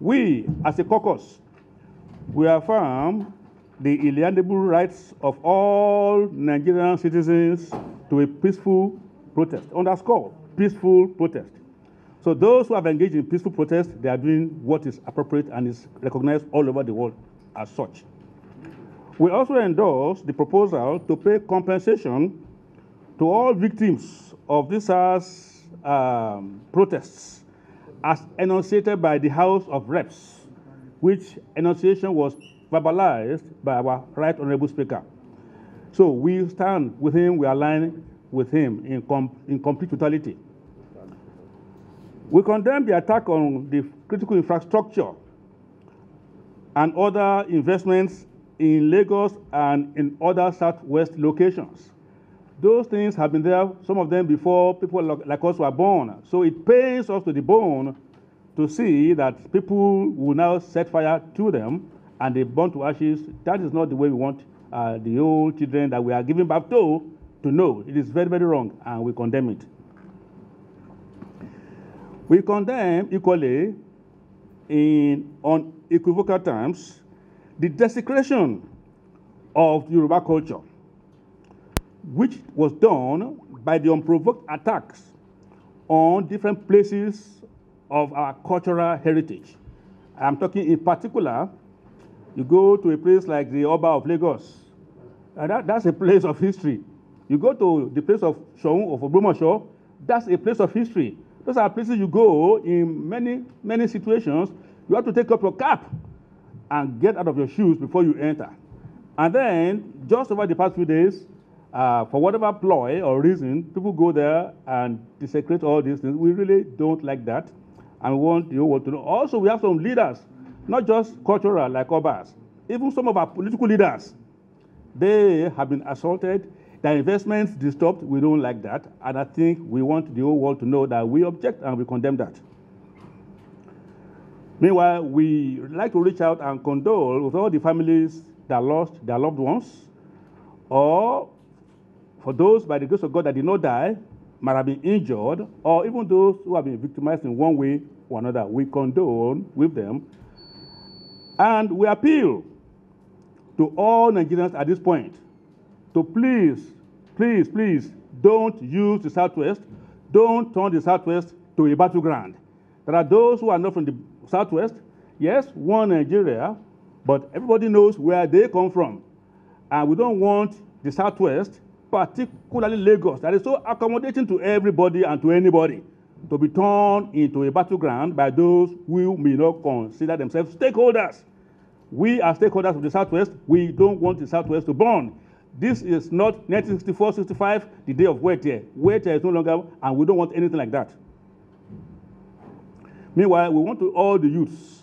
We, as a caucus, we affirm the inalienable rights of all Nigerian citizens to a peaceful protest. Underscore, peaceful protest. So those who have engaged in peaceful protest, they are doing what is appropriate and is recognized all over the world as such. We also endorse the proposal to pay compensation to all victims of this um, protests as enunciated by the House of Reps, which enunciation was verbalized by our Right Honorable Speaker. So we stand with him, we align with him in, com in complete totality. We condemn the attack on the critical infrastructure and other investments in Lagos and in other southwest locations. Those things have been there, some of them before people like us were born. So it pains us to the bone to see that people will now set fire to them and they burn to ashes. That is not the way we want uh, the old children that we are giving back to to know. It is very, very wrong, and we condemn it. We condemn equally, in unequivocal terms, the desecration of Yoruba culture, which was done by the unprovoked attacks on different places of our cultural heritage. I'm talking in particular, you go to a place like the Oba of Lagos, uh, that, that's a place of history. You go to the place of Soun of Ogbomoso, that's a place of history. Those are places you go in many, many situations. You have to take up your cap and get out of your shoes before you enter. And then, just over the past few days, uh, for whatever ploy or reason, people go there and desecrate all these things. We really don't like that. And we want the whole world to know. Also, we have some leaders, not just cultural like Obas, even some of our political leaders. They have been assaulted their investments disturbed, we don't like that. And I think we want the whole world to know that we object and we condemn that. Meanwhile, we like to reach out and condole with all the families that lost their loved ones, or for those, by the grace of God, that did not die, might have been injured, or even those who have been victimized in one way or another. We condone with them. And we appeal to all Nigerians at this point to please, please, please don't use the Southwest, don't turn the Southwest to a battleground. There are those who are not from the Southwest, yes, one Nigeria, but everybody knows where they come from. And we don't want the Southwest, particularly Lagos, that is so accommodating to everybody and to anybody, to be turned into a battleground by those who may not consider themselves stakeholders. We are stakeholders of the Southwest. We don't want the Southwest to burn. This is not 1964, 65, the day of Wete. Wete is no longer, and we don't want anything like that. Meanwhile, we want to all the youths,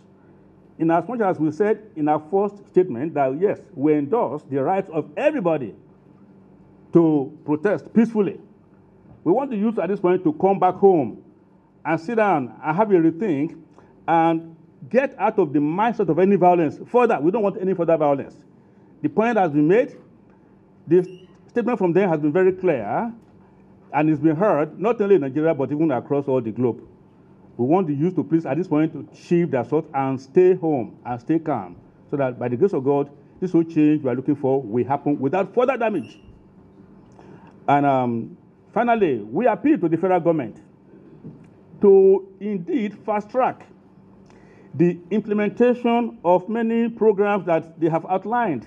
in as much as we said in our first statement that yes, we endorse the rights of everybody to protest peacefully. We want the youth at this point to come back home and sit down and have a rethink and get out of the mindset of any violence. Further, we don't want any further violence. The point has been made. The statement from them has been very clear and it's been heard not only in Nigeria but even across all the globe. We want the youth to please at this point to shift their thoughts and stay home and stay calm so that by the grace of God, this whole change we are looking for will happen without further damage. And um, finally, we appeal to the federal government to indeed fast track the implementation of many programs that they have outlined